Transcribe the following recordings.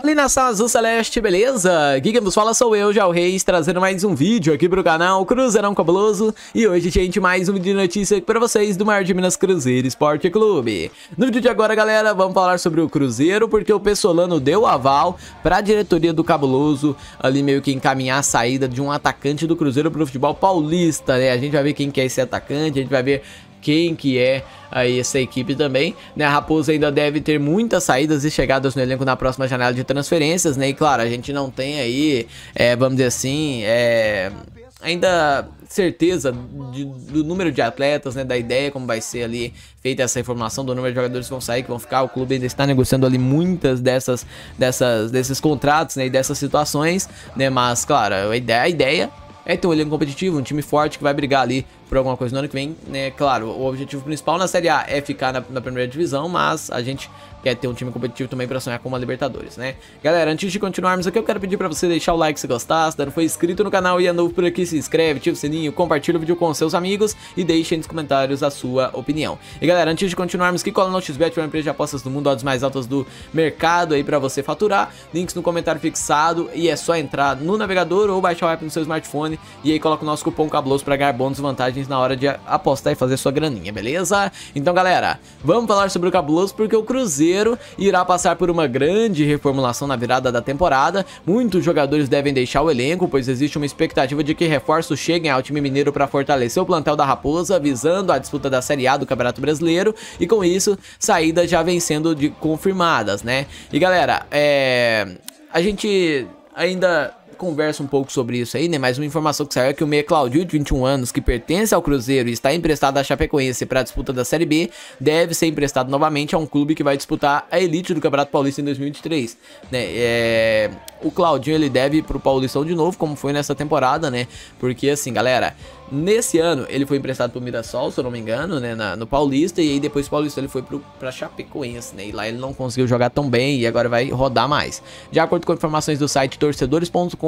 Ali nação azul celeste, beleza? Quem nos fala sou eu, Jal Reis, trazendo mais um vídeo aqui pro canal Cruzeirão Cabuloso E hoje, gente, mais um vídeo de notícia aqui pra vocês do Mar de Minas Cruzeiro Esporte Clube No vídeo de agora, galera, vamos falar sobre o Cruzeiro Porque o Pessolano deu aval pra diretoria do Cabuloso Ali meio que encaminhar a saída de um atacante do Cruzeiro pro futebol paulista, né? A gente vai ver quem que é esse atacante, a gente vai ver quem que é aí essa equipe também, né? A Raposa ainda deve ter muitas saídas e chegadas no elenco na próxima janela de transferências, né? E claro, a gente não tem aí, é, vamos dizer assim, é, ainda certeza de, do número de atletas, né, da ideia como vai ser ali feita essa informação do número de jogadores que vão sair, que vão ficar. O clube ainda está negociando ali muitas dessas, dessas desses contratos, né, e dessas situações, né, mas claro, a ideia, a ideia é ter um elenco competitivo, um time forte que vai brigar ali por alguma coisa no ano que vem, né? Claro, o objetivo principal na Série A é ficar na, na primeira divisão, mas a gente quer ter um time competitivo também para sonhar com uma Libertadores, né? Galera, antes de continuarmos aqui, eu quero pedir para você deixar o like se gostasse, se não foi inscrito no canal e é novo por aqui, se inscreve, ativa o sininho, compartilha o vídeo com seus amigos e deixe nos comentários a sua opinião. E galera, antes de continuarmos aqui, cola no XBet, uma empresa de apostas do mundo, odds mais altas do mercado aí para você faturar, links no comentário fixado e é só entrar no navegador ou baixar o app no seu smartphone e aí coloca o nosso cupom cabuloso para ganhar bônus vantagens na hora de apostar e fazer sua graninha, beleza? Então galera, vamos falar sobre o cabuloso porque o Cruzeiro Cruzeiro irá passar por uma grande reformulação na virada da temporada. Muitos jogadores devem deixar o elenco, pois existe uma expectativa de que reforços cheguem ao time mineiro para fortalecer o plantel da Raposa, visando a disputa da Série A do Campeonato Brasileiro. E com isso, saídas já vem sendo de, confirmadas, né? E galera, é... a gente ainda conversa um pouco sobre isso aí, né? Mas uma informação que saiu é que o meia Claudio, de 21 anos, que pertence ao Cruzeiro e está emprestado à Chapecoense para a disputa da Série B, deve ser emprestado novamente a um clube que vai disputar a elite do Campeonato Paulista em 2023, né? É... O Claudinho, ele deve ir pro Paulistão de novo, como foi nessa temporada, né? Porque assim, galera, Nesse ano, ele foi emprestado pro Mirassol, se eu não me engano, né, na, no Paulista, e aí depois do Paulista ele foi pro, pra Chapecoense, né, e lá ele não conseguiu jogar tão bem e agora vai rodar mais. De acordo com informações do site torcedores.com,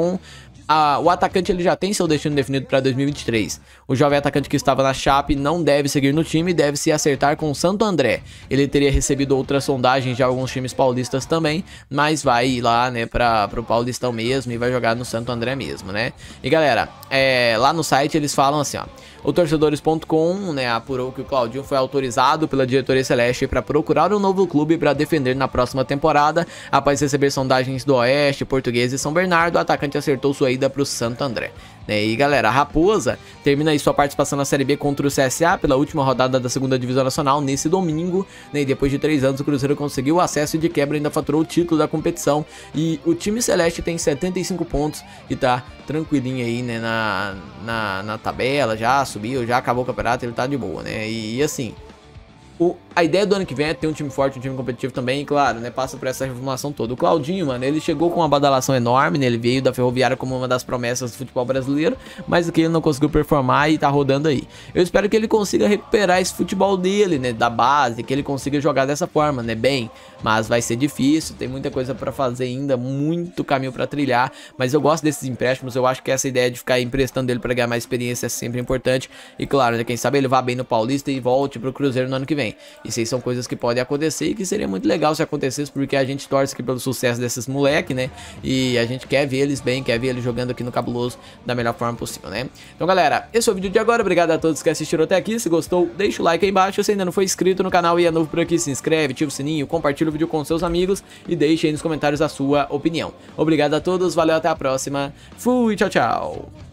o atacante ele já tem seu destino definido para 2023. O jovem atacante que estava na Chape não deve seguir no time e deve se acertar com o Santo André. Ele teria recebido outras sondagens de alguns times paulistas também, mas vai ir lá, né, para pro Paulistão mesmo e vai jogar no Santo André mesmo, né? E galera, é, lá no site eles falam assim, ó. O torcedores.com né, apurou que o Claudinho foi autorizado pela diretoria Celeste para procurar um novo clube para defender na próxima temporada. Após receber sondagens do Oeste, Português e São Bernardo, o atacante acertou sua ida para o Santo André. Né? E galera, a Raposa termina aí sua participação na Série B contra o CSA pela última rodada da segunda divisão nacional nesse domingo. Né? E depois de três anos, o Cruzeiro conseguiu o acesso e de quebra ainda faturou o título da competição. E o time Celeste tem 75 pontos e tá tranquilinho aí né? na, na, na tabela, já subiu, já acabou o campeonato, ele tá de boa, né? E, e assim, o, a ideia do ano que vem é ter um time forte, um time competitivo também, e claro, né? Passa por essa reformulação toda. O Claudinho, mano, ele chegou com uma badalação enorme, né? Ele veio da Ferroviária como uma das promessas do futebol brasileiro, mas aqui ele não conseguiu performar e tá rodando aí. Eu espero que ele consiga recuperar esse futebol dele, né? Da base, que ele consiga jogar dessa forma, né? Bem, mas vai ser difícil, tem muita coisa para fazer ainda, muito caminho para trilhar, mas eu gosto desses empréstimos, eu acho que essa ideia de ficar emprestando ele para ganhar mais experiência é sempre importante. E claro, né? Quem sabe ele vá bem no Paulista e volte pro Cruzeiro no ano que vem. Isso aí são coisas que podem acontecer e que seria muito legal se acontecesse, porque a gente torce aqui pelo sucesso desses moleque, né? E a gente quer ver eles bem, quer ver eles jogando aqui no Cabuloso da melhor forma possível, né? Então, galera, esse é o vídeo de agora. Obrigado a todos que assistiram até aqui. Se gostou, deixa o like aí embaixo. Se ainda não foi inscrito no canal e é novo por aqui, se inscreve, ativa o sininho, compartilha o vídeo com seus amigos e deixe aí nos comentários a sua opinião. Obrigado a todos, valeu, até a próxima. Fui, tchau, tchau.